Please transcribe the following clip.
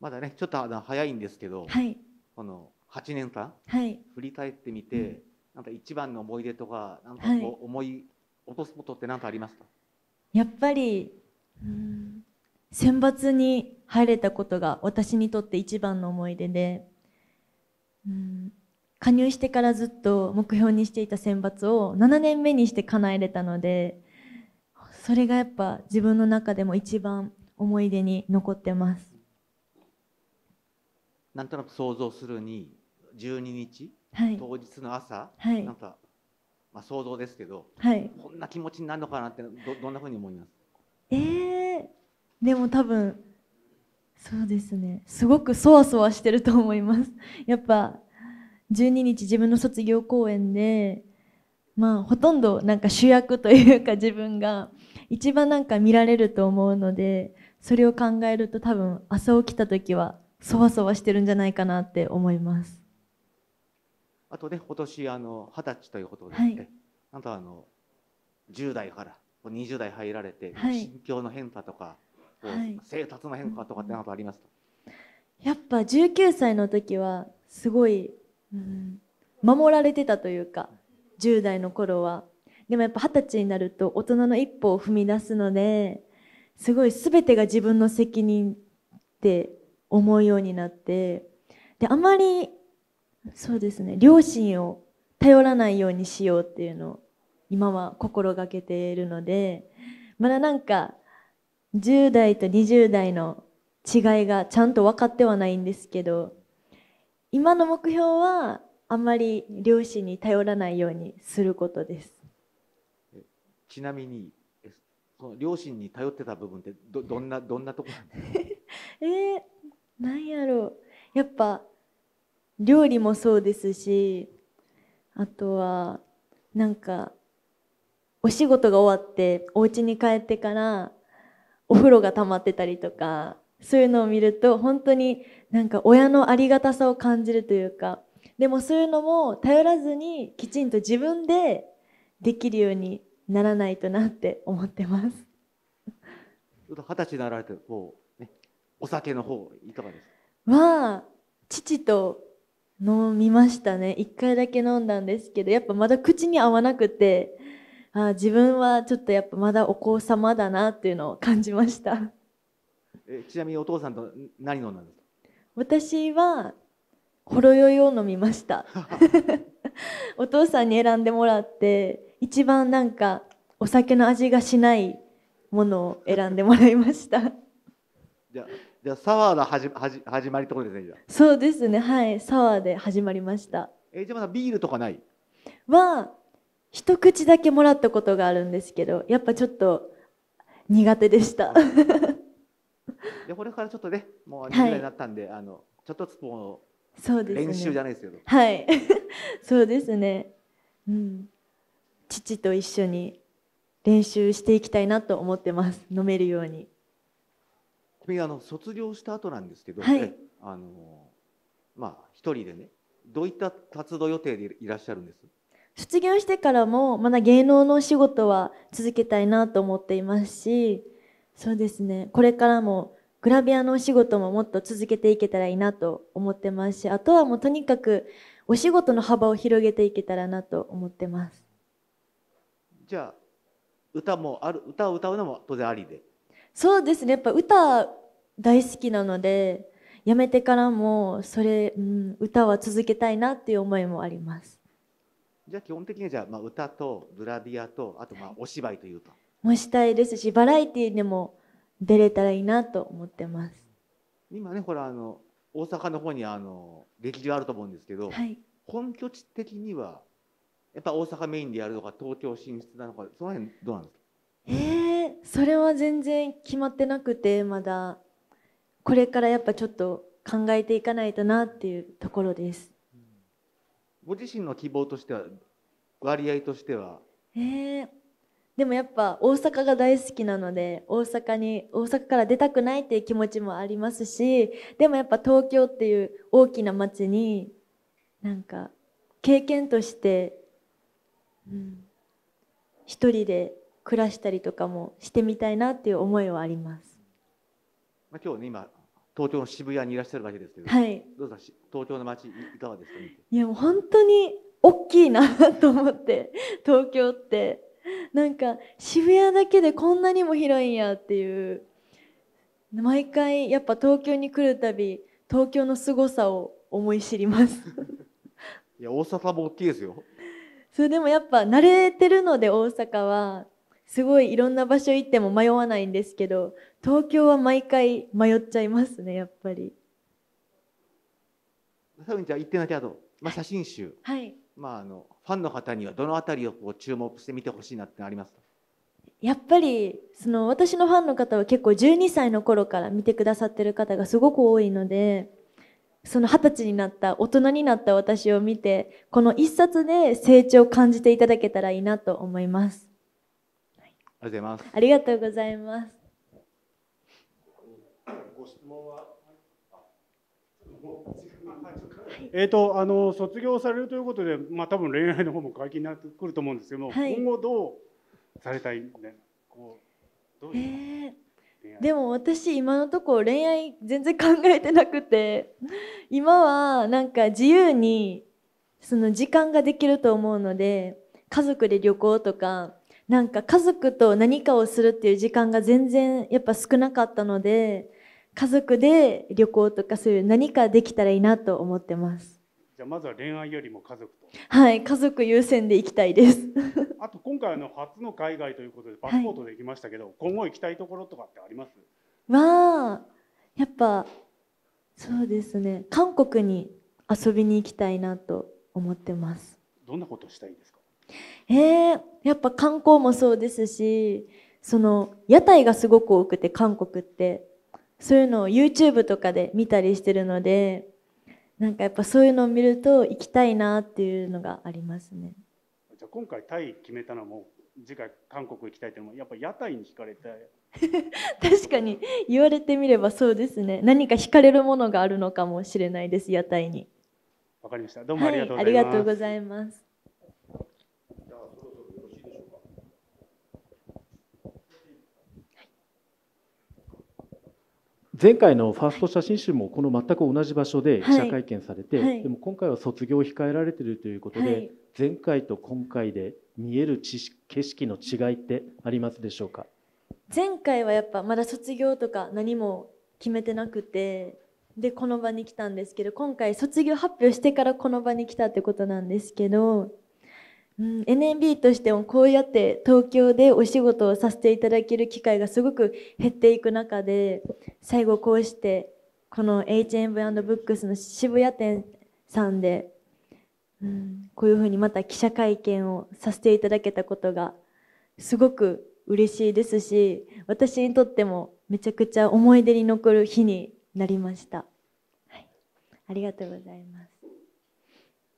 まだねちょっと早いんですけど、はい。この8年間？はい。振り返ってみて、なんか一番の思い出とかなんかはい。こう思い落とすことって何かありますか、やっぱりうん選抜に入れたことが私にとって一番の思い出で、うん、加入してからずっと目標にしていた選抜を7年目にして叶えれたのでそれがやっぱ自分の中でも一番思い出に残ってます。なんとなく想像するに12日はい、当日の朝、はい。なんか、まあ、想像ですけどはい、こんな気持ちになるのかなってどどんなふうに思います？えー、でも多分そうですね。すごくそわそわしてると思います。やっぱ12日自分の卒業公演でまあほとんどなんか主役というか自分が一番なんか見られると思うのでそれを考えると多分朝起きた時はそわそわしてるんじゃないかなって思います。あとね今年あの二十歳ということで、はい。えなんとあの10代から20代入られて、はい。心境の変化とか、はい。生活の変化とかって何かあります？か、やっぱ19歳の時はすごい、うん、守られてたというか10代の頃は。でもやっぱ二十歳になると大人の一歩を踏み出すのですごい全てが自分の責任って思うようになってであまりそうですね両親を頼らないようにしようっていうのを今は心がけているのでまだなんか10代と20代の違いがちゃんと分かってはないんですけど今の目標はあんまり両親に頼らないようにすることです。ちなみにえその両親に頼ってた部分ってどどんなどんなところなんですか？えー、なんやろうやっぱ料理もそうですしあとはなんかお仕事が終わってお家に帰ってからお風呂が溜まってたりとかそういうのを見ると本当になんか親のありがたさを感じるというかでもそういうのも頼らずにきちんと自分でできるようにならないとなって思ってます。二十歳になられてこう、お酒の方いかがですか？は父と飲みましたね。一回だけ飲んだんですけどやっぱまだ口に合わなくてあ自分はちょっとやっぱまだお子様だなっていうのを感じました。えちなみにお父さんと何飲んだんですか？私はほろ酔いを飲みました。お父さんに選んでもらって一番なんかお酒の味がしないものを選んでもらいました。じゃあじゃあサワーの始ま始始まりってことですねじゃあ。そうですねはい。サワーで始まりました。えじゃあまだビールとかない？は一口だけもらったことがあるんですけどやっぱちょっと苦手でした。でこれからちょっとねもう20はい代になったんで、あのちょっとずつもそうです練習じゃないですけど、はい。そうですね。うん。父と一緒に練習していきたいなと思ってます。飲めるように君あの卒業した後なんですけど、はい。えあのまあ一人でねどういった活動予定でいらっしゃるんです？卒業してからもまだ芸能のお仕事は続けたいなと思っていますしそうですね。これからもグラビアのお仕事ももっと続けていけたらいいなと思ってますしあとはもうとにかくお仕事の幅を広げていけたらなと思ってます。じゃあ歌もある歌を歌うのも当然ありで？そうですね。やっぱ歌大好きなので辞めてからもそれ、うん、歌は続けたいなっていう思いもあります。じゃあ基本的にはじゃあ、まあ、歌とグラビアとあとまあお芝居というか、もしたいですしバラエティでも出れたらいいなと思ってます。今ねほらあの大阪の方にあの劇場あると思うんですけど、はい。本拠地的にはやっぱ大阪メインでやるのか東京進出なのかその辺どうなんですか？えー、それは全然決まってなくてまだ。これからやっぱちょっと考えていかないとなっていうところです。ご自身の希望としては割合としては？えー、でもやっぱ大阪が大好きなので大阪に大阪から出たくないっていう気持ちもありますしでもやっぱ東京っていう大きな街になんか経験として、うん、一人で暮らしたりとかもしてみたいなっていう思いはあります。まあ、今日ね今東京の渋谷にいらっしゃるわけですけど、はい。どうですかし東京の街いいかがですか？ねいやもう本当に大きいなと思って東京って。なんか渋谷だけでこんなにも広いんやっていう毎回やっぱ東京に来るたび東京の凄さを思い知ります。いや大阪も大きいですよ。それでもやっぱ慣れてるので大阪はすごいいろんな場所行っても迷わないんですけど東京は毎回迷っちゃいますねやっぱり。最後にじゃあ一点だけあと、まあ、写真集、はい。まあ、あのファンの方にはどのあたりをこう注目して見てほしいなってのあります？かやっぱりその私のファンの方は結構12歳の頃から見てくださってる方がすごく多いのでその二十歳になった大人になった私を見てこの一冊で成長を感じていただけたらいいなと思いますありがとうございます。ありがとうございます。ご質問はえーとあの卒業されるということで、まあ多分恋愛の方も解禁になってくると思うんですけども、はい。今後どうされたいんで、こうどうえいうー恋愛？でも私今のところ恋愛全然考えてなくて今はなんか自由にその時間ができると思うので家族で旅行とかなんか家族と何かをするっていう時間が全然やっぱ少なかったので家族で旅行とかそういう何かできたらいいなと思ってますじゃあまずは恋愛よりも家族と。はい家族優先で行きたいです あと今回あの初の海外ということでパスポートで行きましたけど、今後行きたいところとかってあります？はやっぱそうですね韓国に遊びに行きたいなと思ってますどんなことしたいですか？えー、やっぱ観光もそうですしその屋台がすごく多くて韓国って。そういうのを YouTube とかで見たりしてるのでなんかやっぱそういうのを見ると行きたいなっていうのがありますね。じゃあ今回タイ決めたのも次回韓国行きたいっていうのもやっぱ屋台に惹かれて 確かに言われてみればそうですね。何か惹かれるものがあるのかもしれないです屋台に。わかりました。どうもありがとうございます。はい、ありがとうございます前回のファースト写真集もこの全く同じ場所で記はい。者会見されて、はい。でも今回は卒業を控えられているということで、はい。前回と今回で見える知識景色の違いってありますでしょうか？前回はやっぱまだ卒業とか何も決めてなくてでこの場に来たんですけど今回卒業発表してからこの場に来たってことなんですけど、うん、NMB としてもこうやって東京でお仕事をさせていただける機会がすごく減っていく中で最後こうしてこの H&M&Books の渋谷店さんで、うん、こういうふうにまた記者会見をさせていただけたことがすごく嬉しいですし私にとってもめちゃくちゃ思い出に残る日になりました、はい、ありがとうございます。